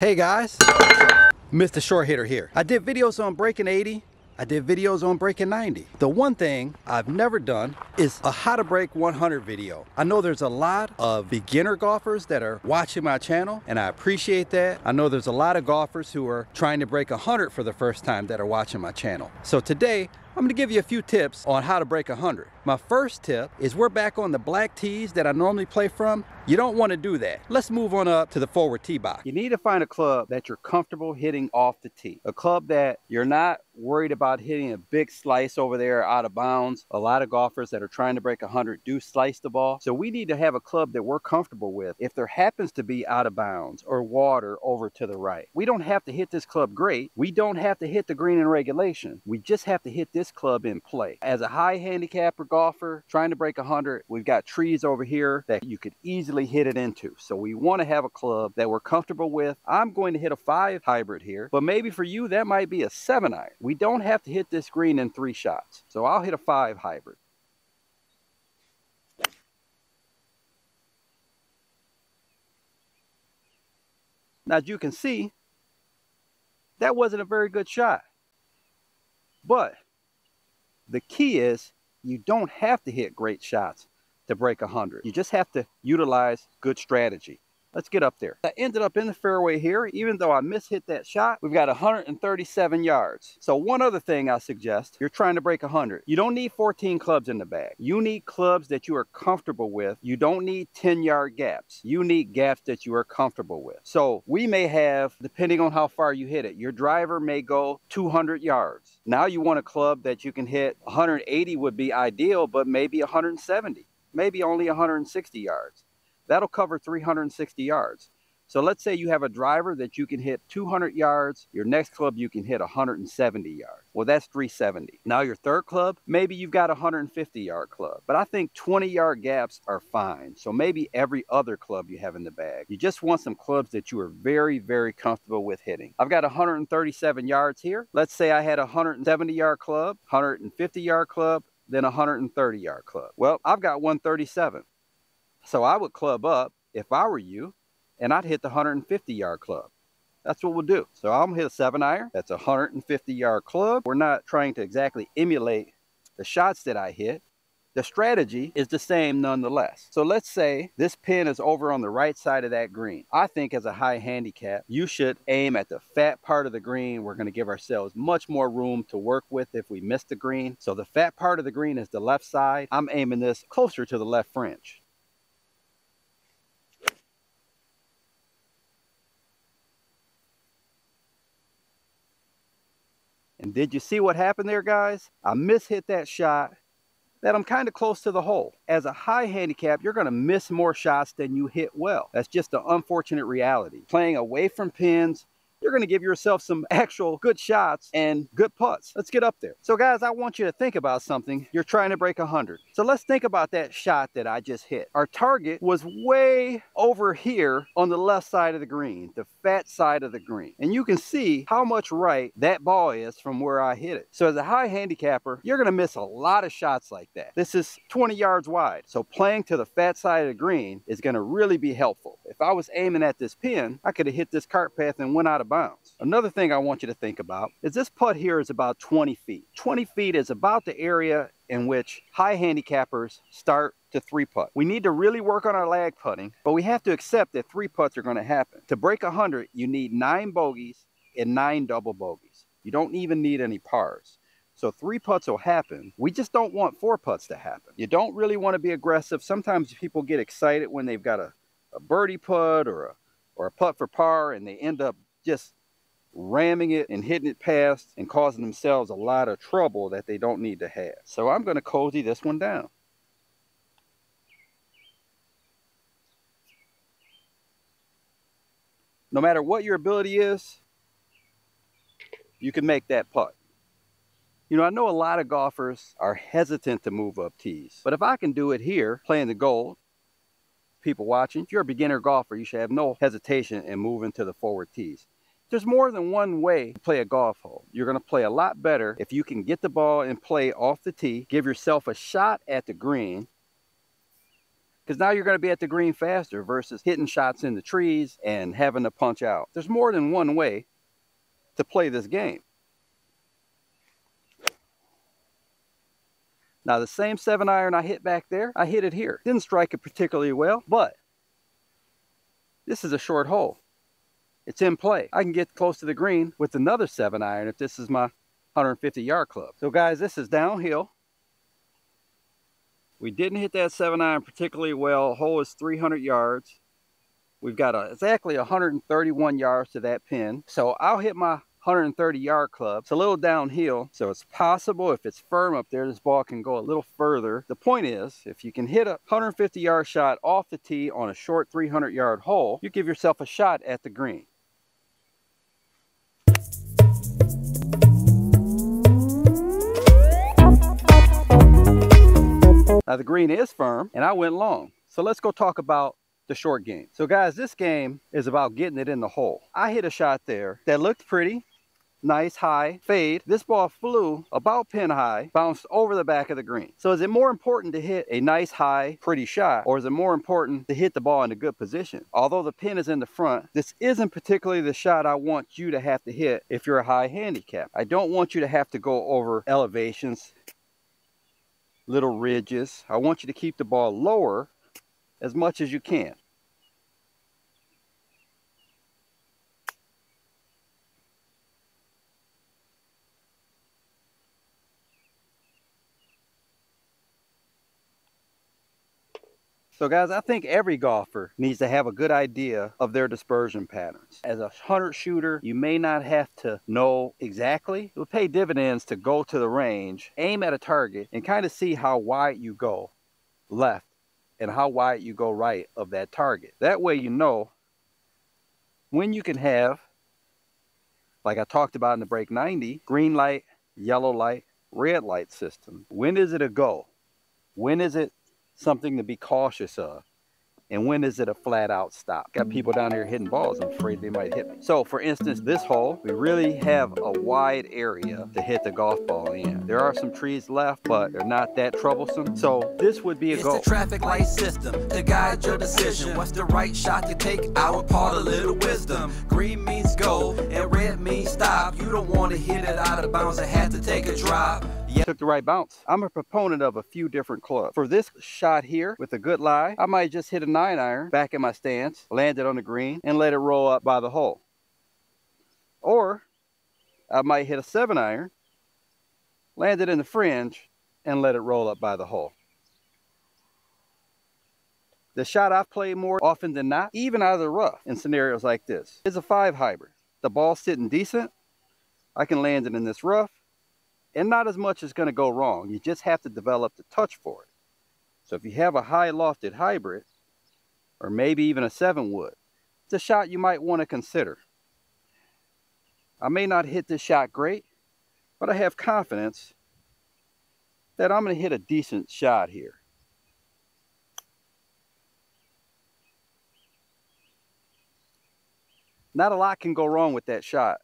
Hey guys, Mr. Short Hitter here. I did videos on breaking 80. I did videos on breaking 90. The one thing I've never done is a how to break 100 video. I know there's a lot of beginner golfers that are watching my channel and I appreciate that. I know there's a lot of golfers who are trying to break 100 for the first time that are watching my channel. So today, I'm gonna give you a few tips on how to break 100. My first tip is we're back on the black tees that I normally play from. You don't wanna do that. Let's move on up to the forward tee box. You need to find a club that you're comfortable hitting off the tee. A club that you're not worried about hitting a big slice over there out of bounds. A lot of golfers that are trying to break 100 do slice the ball. So we need to have a club that we're comfortable with. If there happens to be out of bounds or water over to the right, we don't have to hit this club great. We don't have to hit the green in regulation. We just have to hit this this club in play. As a high handicapper golfer trying to break 100, we've got trees over here that you could easily hit it into. So we want to have a club that we're comfortable with. I'm going to hit a 5 hybrid here, but maybe for you that might be a 7 iron. We don't have to hit this green in 3 shots. So I'll hit a 5 hybrid. Now, as you can see, that wasn't a very good shot. But the key is you don't have to hit great shots to break 100. You just have to utilize good strategy. Let's get up there. I ended up in the fairway here, even though I mishit that shot. We've got 137 yards. So one other thing I suggest, you're trying to break 100. You don't need 14 clubs in the bag. You need clubs that you are comfortable with. You don't need 10 yard gaps. You need gaps that you are comfortable with. So we may have, depending on how far you hit it, your driver may go 200 yards. Now you want a club that you can hit 180 would be ideal, but maybe 170, maybe only 160 yards. That'll cover 360 yards. So let's say you have a driver that you can hit 200 yards. Your next club you can hit 170 yards. Well, that's 370. Now your third club, maybe you've got a 150 yard club. But I think 20 yard gaps are fine. So maybe every other club you have in the bag. You just want some clubs that you are very, very comfortable with hitting. I've got 137 yards here. Let's say I had a 170 yard club, 150 yard club, then a 130 yard club. Well, I've got 137. So I would club up if I were you, and I'd hit the 150 yard club. That's what we'll do. So I'm gonna hit a seven iron. That's a 150 yard club. We're not trying to exactly emulate the shots that I hit. The strategy is the same nonetheless. So let's say this pin is over on the right side of that green. I think as a high handicap, you should aim at the fat part of the green. We're gonna give ourselves much more room to work with if we miss the green. So the fat part of the green is the left side. I'm aiming this closer to the left fringe. And did you see what happened there, guys? I mishit that shot that I'm kind of close to the hole. As a high handicap, you're going to miss more shots than you hit well. That's just an unfortunate reality. Playing away from pins, you're going to give yourself some actual good shots and good putts. Let's get up there. So guys, I want you to think about something. You're trying to break 100. So let's think about that shot that I just hit. Our target was way over here on the left side of the green, the fat side of the green. And you can see how much right that ball is from where I hit it. So as a high handicapper, you're going to miss a lot of shots like that. This is 20 yards wide. So playing to the fat side of the green is going to really be helpful. If I was aiming at this pin, I could have hit this cart path and went out of bounds. Another thing I want you to think about is this putt here is about 20 feet. 20 feet is about the area in which high handicappers start to three putt. We need to really work on our lag putting, but we have to accept that three putts are going to happen. To break 100, you need nine bogeys and nine double bogeys. You don't even need any pars. So three putts will happen. We just don't want four putts to happen. You don't really want to be aggressive. Sometimes people get excited when they've got a, a birdie putt or a, or a putt for par and they end up just ramming it and hitting it past and causing themselves a lot of trouble that they don't need to have. So I'm going to cozy this one down. No matter what your ability is, you can make that putt. You know, I know a lot of golfers are hesitant to move up tees, but if I can do it here, playing the gold, people watching, if you're a beginner golfer, you should have no hesitation in moving to the forward tees. There's more than one way to play a golf hole. You're going to play a lot better if you can get the ball and play off the tee, give yourself a shot at the green, Because now you're going to be at the green faster versus hitting shots in the trees and having to punch out. There's more than one way to play this game. Now the same seven iron I hit back there, I hit it here. Didn't strike it particularly well, but this is a short hole. It's in play. I can get close to the green with another seven iron if this is my 150 yard club. So guys, this is downhill. We didn't hit that seven iron particularly well. Hole is 300 yards. We've got a, exactly 131 yards to that pin. So I'll hit my 130 yard club. It's a little downhill, so it's possible if it's firm up there, this ball can go a little further. The point is, if you can hit a 150 yard shot off the tee on a short 300 yard hole, you give yourself a shot at the green. Now the green is firm and I went long. So let's go talk about the short game. So guys, this game is about getting it in the hole. I hit a shot there that looked pretty, nice high fade. This ball flew about pin high, bounced over the back of the green. So is it more important to hit a nice high, pretty shot, or is it more important to hit the ball in a good position? Although the pin is in the front, this isn't particularly the shot I want you to have to hit if you're a high handicap. I don't want you to have to go over elevations little ridges. I want you to keep the ball lower as much as you can. So guys, I think every golfer needs to have a good idea of their dispersion patterns. As a hunter shooter, you may not have to know exactly. It will pay dividends to go to the range, aim at a target, and kind of see how wide you go left and how wide you go right of that target. That way you know when you can have, like I talked about in the break 90, green light, yellow light, red light system. When is it a go? When is it something to be cautious of? And when is it a flat out stop? Got people down here hitting balls. I'm afraid they might hit me. So for instance, this hole, we really have a wide area to hit the golf ball in. There are some trees left, but they're not that troublesome. So this would be a it's goal. It's the traffic light system to guide your decision. What's the right shot to take? Our part a little wisdom. Green means go and red means stop. You don't want to hit it out of bounds and have to take a drop. Yeah. Took the right bounce. I'm a proponent of a few different clubs. For this shot here with a good lie, I might just hit a nine iron back in my stance, land it on the green, and let it roll up by the hole. Or I might hit a seven iron, land it in the fringe, and let it roll up by the hole. The shot I've played more often than not, even out of the rough in scenarios like this, is a five hybrid. The ball's sitting decent. I can land it in this rough and not as much is going to go wrong. You just have to develop the touch for it. So if you have a high lofted hybrid, or maybe even a 7 wood, it's a shot you might want to consider. I may not hit this shot great, but I have confidence that I'm going to hit a decent shot here. Not a lot can go wrong with that shot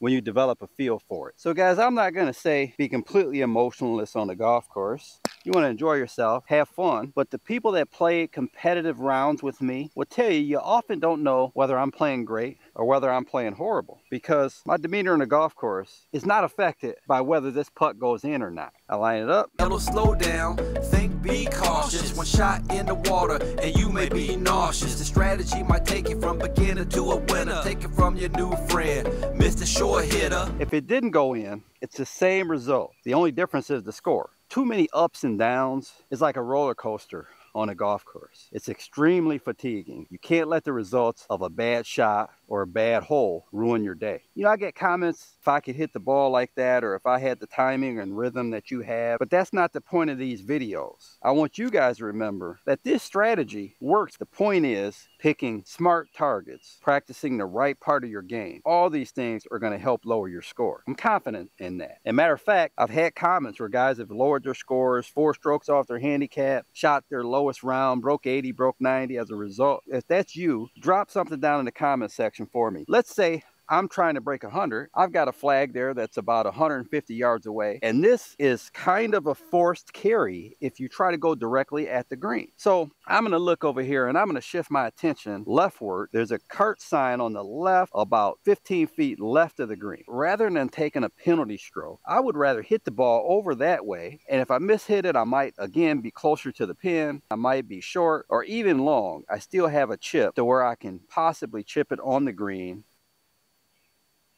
when you develop a feel for it. So guys, I'm not going to say be completely emotionless on the golf course. You want to enjoy yourself, have fun, but the people that play competitive rounds with me will tell you you often don't know whether I'm playing great or whether I'm playing horrible because my demeanor on a golf course is not affected by whether this putt goes in or not. I line it up. It'll slow down, think be cautious. One shot in the water and you may be nauseous. The strategy might take you from beginner to a winner. Take it from your new friend, Mr. Short Hitter. If it didn't go in, it's the same result. The only difference is the score. Too many ups and downs is like a roller coaster on a golf course. It's extremely fatiguing. You can't let the results of a bad shot or a bad hole ruin your day. You know, I get comments if I could hit the ball like that or if I had the timing and rhythm that you have, but that's not the point of these videos. I want you guys to remember that this strategy works. The point is picking smart targets, practicing the right part of your game. All these things are going to help lower your score. I'm confident in that. As a matter of fact, I've had comments where guys have lowered their scores, four strokes off their handicap, shot their lowest round, broke 80, broke 90 as a result. If that's you, drop something down in the comment section for me. Let's say I'm trying to break 100. I've got a flag there that's about 150 yards away. And this is kind of a forced carry if you try to go directly at the green. So I'm going to look over here and I'm going to shift my attention leftward. There's a cart sign on the left about 15 feet left of the green. Rather than taking a penalty stroke, I would rather hit the ball over that way. And if I miss hit it, I might again be closer to the pin. I might be short or even long. I still have a chip to where I can possibly chip it on the green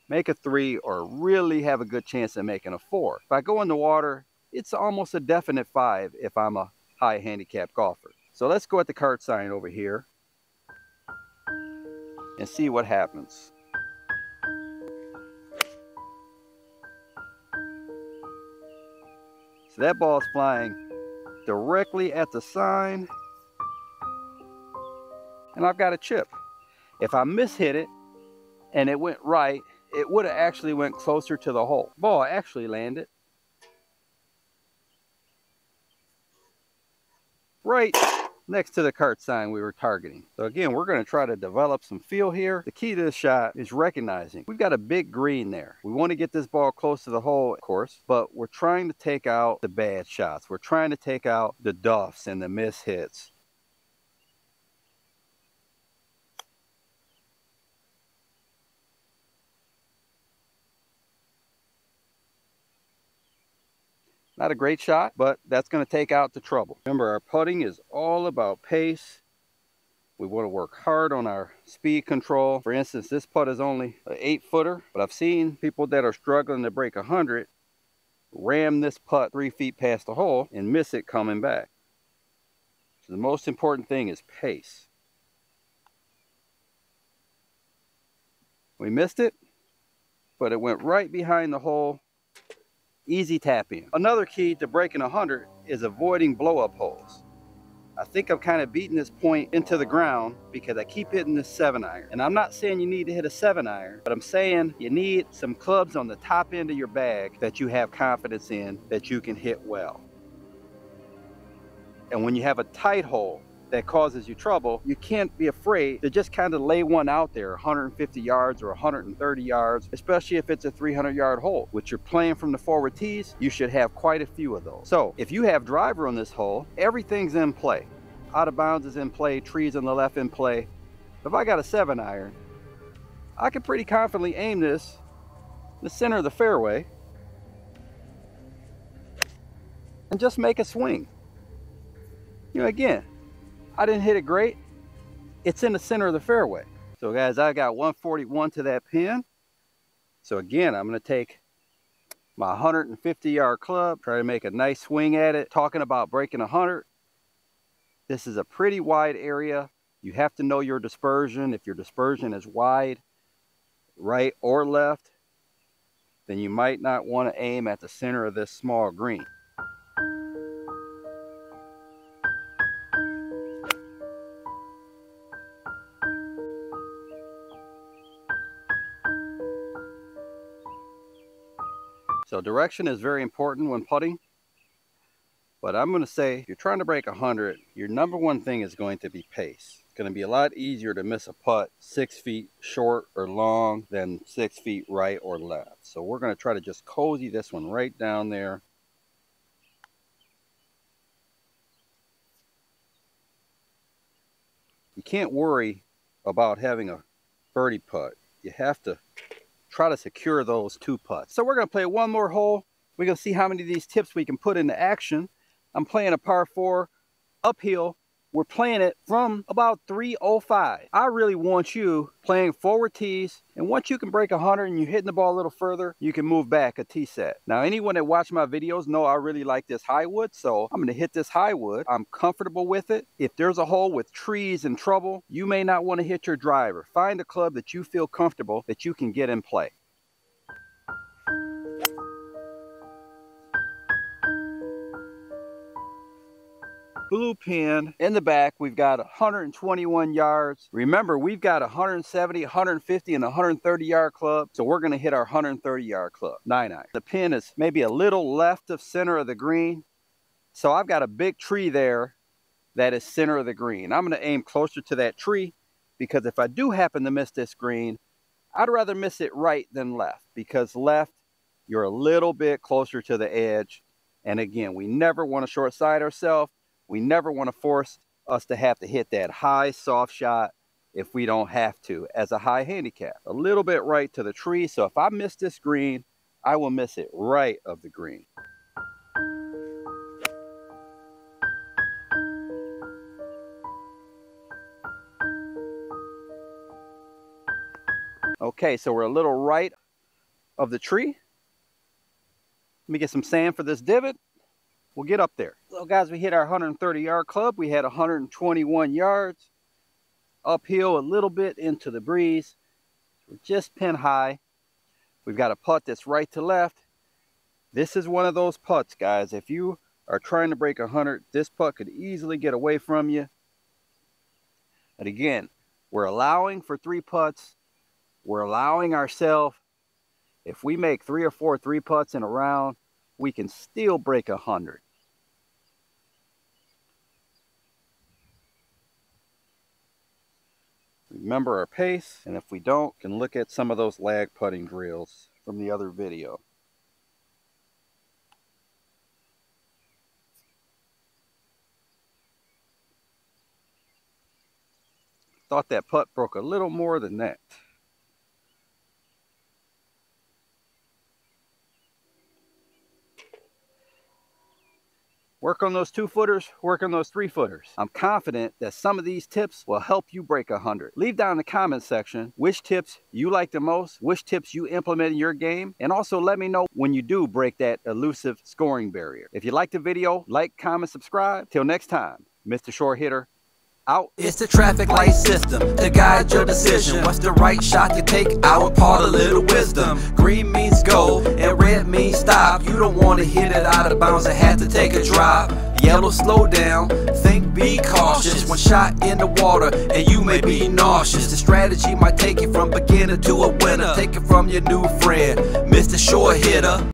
make a three or really have a good chance at making a four. If I go in the water, it's almost a definite five if I'm a high handicap golfer. So let's go at the cart sign over here and see what happens. So that ball is flying directly at the sign and I've got a chip. If I mishit it and it went right, it would have actually went closer to the hole. Ball actually landed right next to the cart sign we were targeting. So again, we're going to try to develop some feel here. The key to this shot is recognizing we've got a big green there. We want to get this ball close to the hole, of course, but we're trying to take out the bad shots. We're trying to take out the duffs and the miss hits. Not a great shot, but that's going to take out the trouble. Remember, our putting is all about pace. We want to work hard on our speed control. For instance, this putt is only an eight footer, but I've seen people that are struggling to break 100 ram this putt three feet past the hole and miss it coming back. So the most important thing is pace. We missed it, but it went right behind the hole easy tap in. Another key to breaking 100 is avoiding blow up holes. I think I'm kind of beating this point into the ground because I keep hitting this 7 iron. And I'm not saying you need to hit a 7 iron, but I'm saying you need some clubs on the top end of your bag that you have confidence in that you can hit well. And when you have a tight hole, that causes you trouble, you can't be afraid to just kind of lay one out there 150 yards or 130 yards, especially if it's a 300 yard hole. Which you're playing from the forward tees, you should have quite a few of those. So if you have driver on this hole, everything's in play. Out of bounds is in play, trees on the left in play. If I got a seven iron, I can pretty confidently aim this the center of the fairway and just make a swing. You know, again, I didn't hit it great. It's in the center of the fairway. So guys, I got 141 to that pin. So again, I'm going to take my 150 yard club, try to make a nice swing at it. Talking about breaking 100. This is a pretty wide area. You have to know your dispersion. If your dispersion is wide, right or left, then you might not want to aim at the center of this small green. So direction is very important when putting. But I'm going to say, if you're trying to break 100, your number one thing is going to be pace. It's going to be a lot easier to miss a putt six feet short or long than six feet right or left. So we're going to try to just cozy this one right down there. You can't worry about having a birdie putt. You have to try to secure those two putts. So we're going to play one more hole. We're going to see how many of these tips we can put into action. I'm playing a par 4 uphill. We're playing it from about 305. I really want you playing forward tees. And once you can break 100 and you're hitting the ball a little further, you can move back a tee set. Now, anyone that watched my videos know I really like this Hywood. So I'm going to hit this Hywood. I'm comfortable with it. If there's a hole with trees and trouble, you may not want to hit your driver. Find a club that you feel comfortable that you can get in play. Blue pin. In the back, we've got 121 yards. Remember, we've got 170, 150, and 130 yard club. So we're going to hit our 130 yard club, 9 iron. The pin is maybe a little left of center of the green. So I've got a big tree there that is center of the green. I'm going to aim closer to that tree because if I do happen to miss this green, I'd rather miss it right than left because left, you're a little bit closer to the edge. And again, we never want to short side ourselves. We never want to force us to have to hit that high soft shot if we don't have to as a high handicap. A little bit right to the tree. So if I miss this green, I will miss it right of the green. Okay, so we're a little right of the tree. Let me get some sand for this divot. We'll get up there. So guys, we hit our 130 yard club. We had 121 yards. Uphill a little bit into the breeze. We're just pin high. We've got a putt that's right to left. This is one of those putts, guys. If you are trying to break 100, this putt could easily get away from you. And again, we're allowing for three putts we're allowing ourselves, if we make three or four three putts in a round, we can still break a hundred. Remember our pace, and if we don't, can look at some of those lag putting drills from the other video. Thought that putt broke a little more than that. Work on those two footers, work on those three footers. I'm confident that some of these tips will help you break 100. Leave down in the comment section which tips you like the most, which tips you implement in your game, and also let me know when you do break that elusive scoring barrier. If you like the video, like, comment, subscribe. Till next time, Mr. Short Hitter out. It's the traffic light system to guide your decision. What's the right shot to take? Our part of little wisdom. Green means go and red means stop. You don't want to hit it out of bounds and have to take a drop. Yellow, slow down. Think, be cautious. One shot in the water and you may be nauseous. The strategy might take you from beginner to a winner. Take it from your new friend, Mr. Short Hitter.